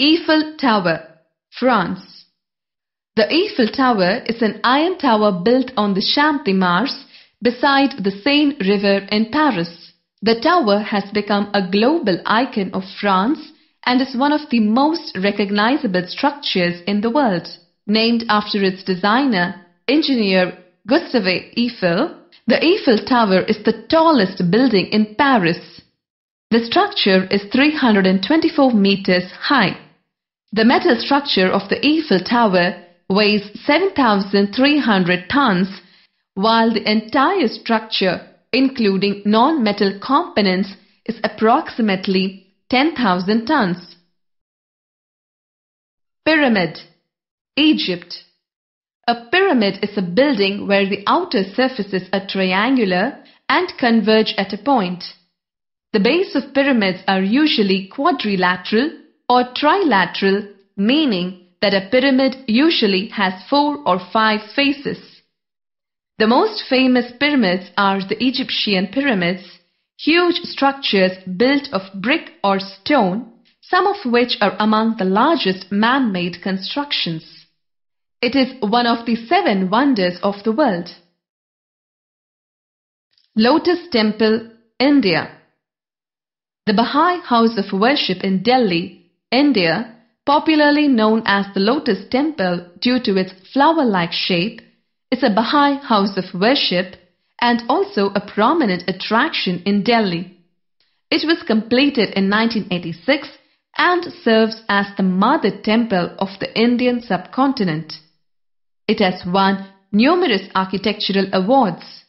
Eiffel Tower, France. The Eiffel Tower is an iron tower built on the Champ de Mars beside the Seine River in Paris. The tower has become a global icon of France and is one of the most recognizable structures in the world. Named after its designer, engineer Gustave Eiffel, the Eiffel Tower is the tallest building in Paris. The structure is 324 meters high. The metal structure of the Eiffel Tower weighs 7,300 tons, while the entire structure, including non-metal components, is approximately 10,000 tons. Pyramid Egypt A pyramid is a building where the outer surfaces are triangular and converge at a point. The base of pyramids are usually quadrilateral or trilateral, meaning that a pyramid usually has four or five faces. The most famous pyramids are the Egyptian pyramids, huge structures built of brick or stone, some of which are among the largest man-made constructions. It is one of the seven wonders of the world. Lotus Temple, India The Baha'i House of Worship in Delhi India, popularly known as the Lotus Temple due to its flower-like shape, is a Baha'i house of worship and also a prominent attraction in Delhi. It was completed in 1986 and serves as the mother temple of the Indian subcontinent. It has won numerous architectural awards.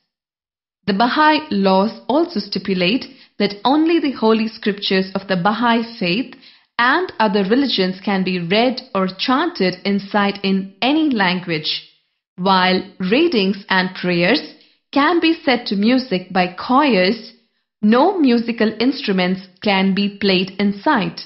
The Baha'i laws also stipulate that only the holy scriptures of the Baha'i faith and other religions can be read or chanted inside in any language, while readings and prayers can be set to music by choirs, no musical instruments can be played inside.